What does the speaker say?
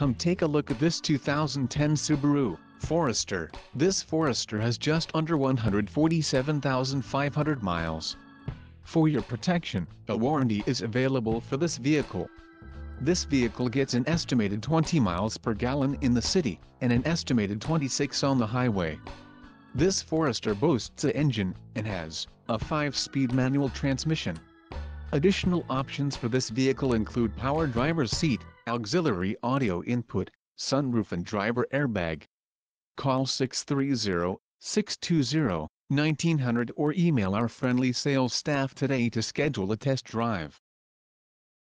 Come take a look at this 2010 Subaru Forester. This Forester has just under 147,500 miles. For your protection, a warranty is available for this vehicle. This vehicle gets an estimated 20 miles per gallon in the city, and an estimated 26 on the highway. This Forester boasts a engine, and has, a 5-speed manual transmission. Additional options for this vehicle include power driver's seat, auxiliary audio input, sunroof and driver airbag. Call 630-620-1900 or email our friendly sales staff today to schedule a test drive.